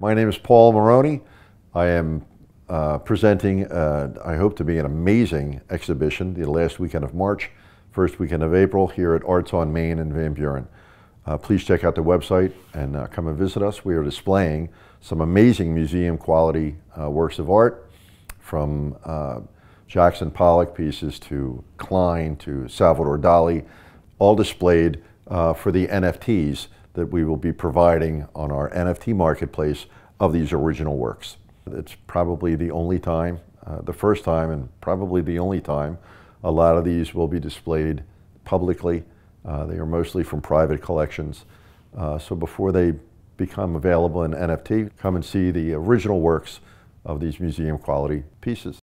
My name is Paul Marrone. I am uh, presenting, uh, I hope to be an amazing exhibition the last weekend of March, first weekend of April here at Arts on Main in Van Buren. Uh, please check out the website and uh, come and visit us. We are displaying some amazing museum quality uh, works of art from uh, Jackson Pollock pieces to Klein to Salvador Dali, all displayed for the NFTs that we will be providing on our NFT marketplace of these original works. It's probably the only time, uh, the first time and probably the only time, a lot of these will be displayed publicly. Uh, they are mostly from private collections. Uh, so before they become available in NFT, come and see the original works of these museum quality pieces.